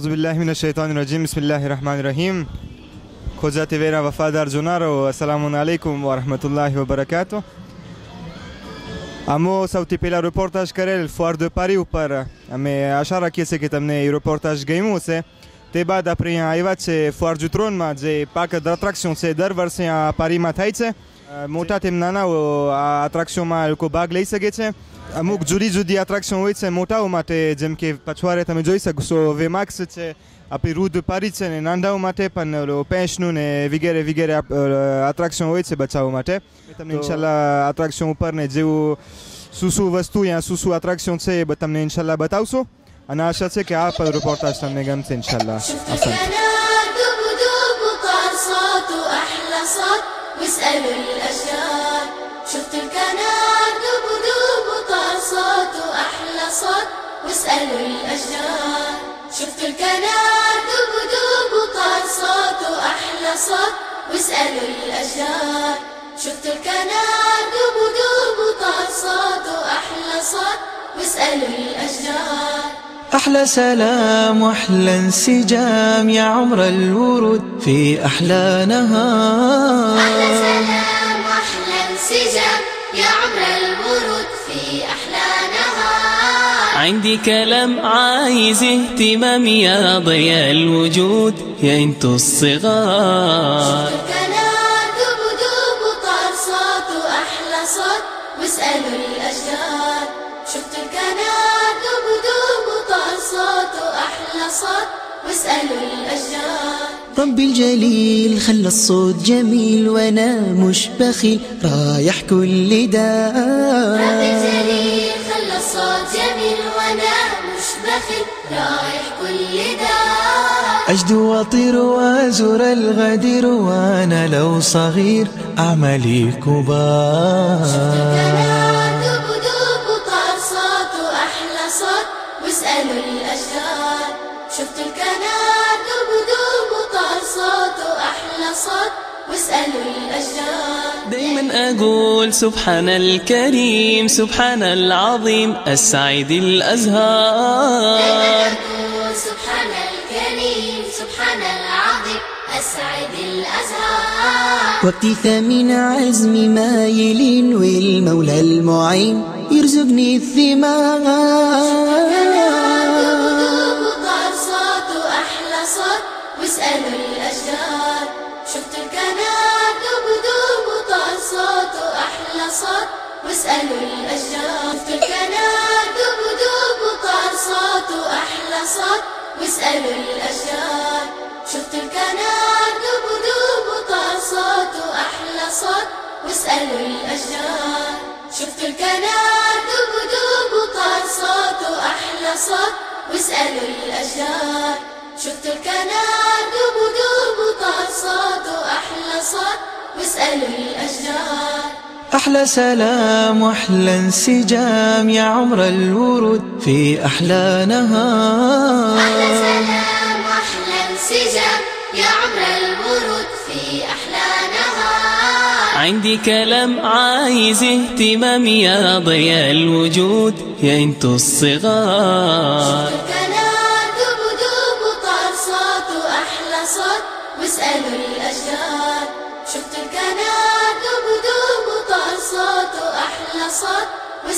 اعوذ بالله من الشیطان الرجیم بسم الله الرحمن الرحیم کجا تیویر وفادار جنار و السلام علیکم و رحمت الله و برکاتو امو سوتی پیلا رپورتاج کرل فوار دو پاری و پر امی اشارا کیسه که تمنی رپورتاج گیمو موسه تی بعد اپری ایوات چه فوار جو ترون ما پاک در اترکسیون سه در ورسی پاری ما تایی چه موتا تیم نانا و اترکسیون ما لکو باگ لیسه të me gjojse guso VMAX që api rrugë de Paris që në ndau ma te pan lo penshnu në vigere vigere atraksion ujtse bachau ma te Tam inshallah atraksion u për në gjeu susu vëstu janë susu atraksion që bëtam në inshallah batausu أنا عشان كي عارف الريبورتاج تم نجمت إن شاء الله شفت الكنار دوب دوب وطار صوت وأحلى صوت واسألوا الأشجار شفت الكنار دوب دوب وطار صوت صوت واسألوا الأشجار شفت الكنار دوب دوب وطار صوت وأحلى صوت واسألوا الأشجار شفت الكنار دوب دوب وطار صوت وأحلى صوت واسألوا الأشجار أحلى سلام وأحلى انسجام يا عمر الورود في أحلى نهار. أحلى سلام وأحلى انسجام يا عمر الورود عندي كلام عايز اهتمام يا ضياء الوجود يا انتو الصغار. واسألوا الأشجار. شفت الكنار دوب دوب وطار صوت واسألوا الأشجار. ربي الجليل خلى الصوت جميل وأنا مش بخيل رايح كل ربي دار الجليل خلى الصوت جميل وأنا مش بخيل رايح كل دار أجدو وأطير وأزور الغدير وأنا لو صغير أعمالي كبار. دوب دوب وطار صوت وأحلى صوت واسألوا الأشجار. شفت الكنار دوب دوب وطار صوت وأحلى صوت واسألوا الأشجار دايما أقول سبحان الكريم سبحان العظيم السعيد الأزهار. أقول سبحان الكريم سبحان العظيم السعيد الأزهار. وقتي ثمين عزمي مايلين والمولى المعين يرزقني الثمار. واسألوا واسألوا الأشجار الكنار دوب دوب وطار صوت وأحلى صوت. واسألوا الأشجار شفت الكنار دوب دوب وطار صوت وأحلى صوت. واسألوا الأشجار شفت الكنار دوب دوب وطار صوت وأحلى صوت. واسألوا الأشجار شفت الكنار دوب دوب وطار صوت وأحلى صوت. واسألوا الأشجار أحلى سلام وأحلى انسجام يا عمر الورود في أحلى أحلى نهار سلام وأحلى انسجام يا عمر الورود في أحلى نهار. عندي كلام عايز اهتمام يا ضياء الوجود يا انتو الصغار. الكنار دوب دوب وطار صوت وأحلى صوت واسألوا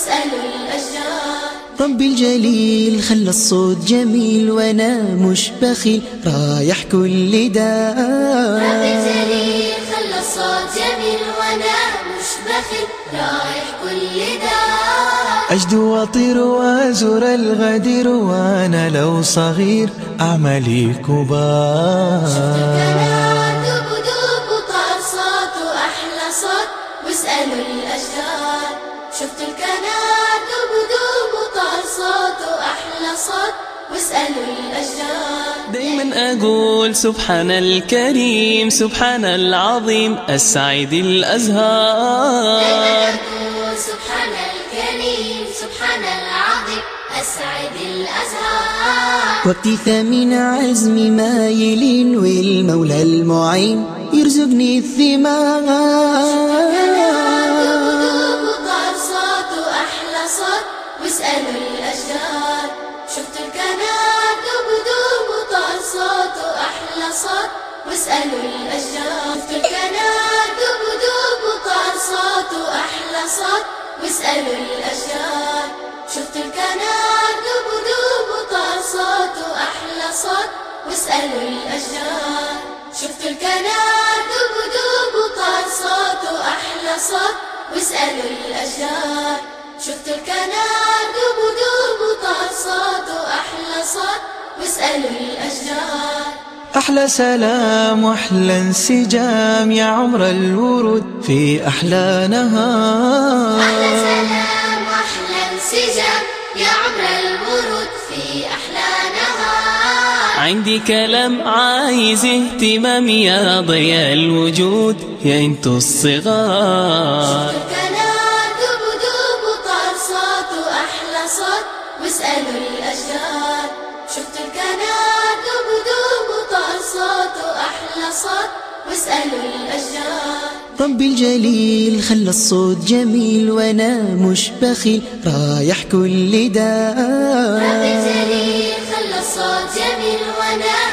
الأشجار ربي الجليل خلى الصوت جميل وأنا مش بخيل رايح كل ربي دار الجليل خلى الصوت جميل وأنا مش بخيل رايح كل دار أجدو وأطير وأزور الغدير وأنا لو صغير أعمالي كبار. دوب دوب وطار صوت وأحلى صوت واسألوا الأشجار صوت واسألوا الأشجار دايما أقول سبحان الكريم سبحان العظيم السعيد الأزهار. أقول سبحان الكريم سبحان العظيم السعيد الأزهار. ثمين عزمي مايلين والمولى المعين يرزقني الثمار. دوب وطار صوت واسألوا الأشجار شفتوا الكنار دوب وطال صوته أحلى صوت. واسألوا الأشجار شفتوا الكنار دوب وطال صوته أحلى صوت. واسألوا الأشجار شفتوا الكنار دوب وطال صوته أحلى صوت. واسألوا الأشجار شفتوا الكنار دوب وطال صوته أحلى صوت. واسألوا الأشجار شفتوا الكنار أحلى صوت واسألوا الأشجار أحلى سلام وأحلى انسجام يا عمر الورود في أحلى نهار. أحلى سلام وأحلى انسجام يا عمر الورود في أحلى نهار. عندي كلام عايز اهتمام يا ضياء الوجود يا انتو الصغار. الكنار دوب دوب وطال صوته أحلى صوت واسألوا الأشجار. شفتوا الكنار دوب دوب وطال صوته أحلى صوت. واسألوا الأشجار. ربي الجليل خلى الصوت جميل وأنا مش بخيل رايح كل ربي دار الجليل خلى الصوت جميل وأنا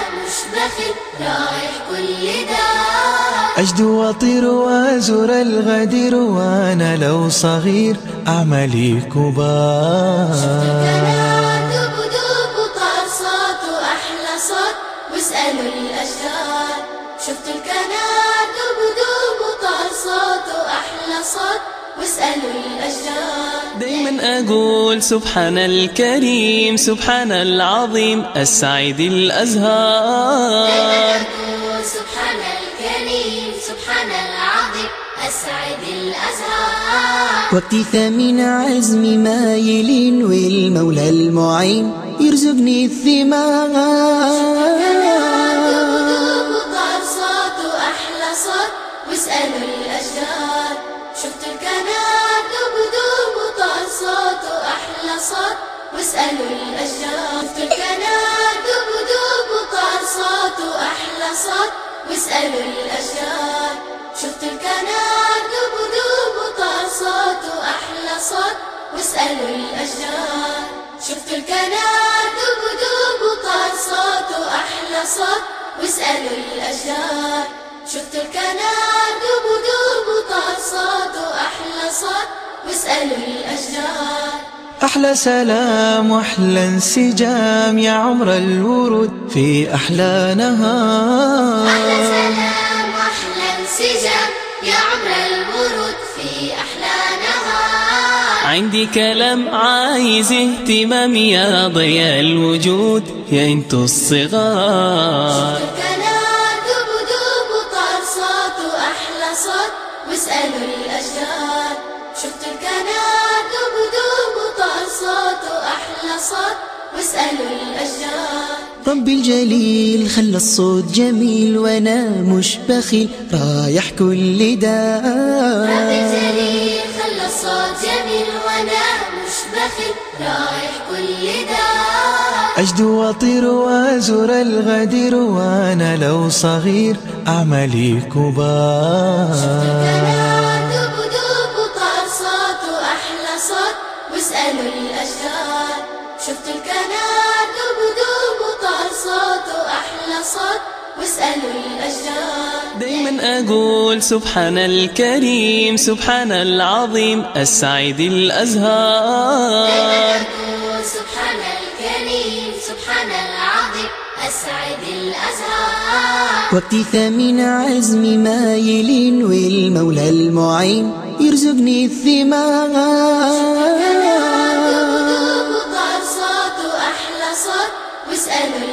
بخيل رايح كل دار أجدو وأطير وأزور الغدير وأنا لو صغير أعمالي كبار. دوب دوب وطال صوته أحلى صوت واسألوا الأشجار دوب دوب وطال صوته أحلى صوت. واسألوا الأشجار دايما أقول سبحان الكريم سبحان العظيم السعيد الأزهار. أقول سبحان الكريم سبحان العظيم السعيد الأزهار. وقتي ثمين عزمي مايلين والمولى المعين يرزقني الثمار. وطال صوته أحلى صوت. واسألوا الأشجار صوت واسألوا الأشجار شفتوا الكنار دوب دوب صوته أحلى صوت واسألوا الأشجار شفتوا الكنار دوب دوب وطال صوته أحلى صوت واسألوا الأشجار شفتوا الكنار دوب دوب وطال صوته أحلى صوت واسألوا الأشجار شفتوا الكنار دوب دوب وطال صوته أحلى صوت واسألوا الأشجار. أحلى سلام وأحلى انسجام يا عمر الورود في أحلى أحلى نهار سلام وأحلى انسجام يا عمر الورود في أحلى نهار. عندي كلام عايز اهتمام يا ضياء الوجود يا انتو الصغار. أحلى واسألوا الأشجار شفتوا الكنار صوته أحلى صوت واسألوا الأشجار ربي الجليل خلى الصوت جميل وأنا مش بخيل رايح كل ربي دار الجليل خلى الصوت جميل وأنا مش بخيل رايح كل دار أجدو وأطير وأزور الغدير وأنا لو صغير أعمالي كبار. صوت واسألوا الأشجار دايما أقول سبحان الكريم سبحان العظيم السعيد الأزهار. أقول سبحان الكريم سبحان العظيم السعيد الأزهار. وقتي ثمين عزمي مايلين والمولى المعين يرزقني الثمار. واسألوا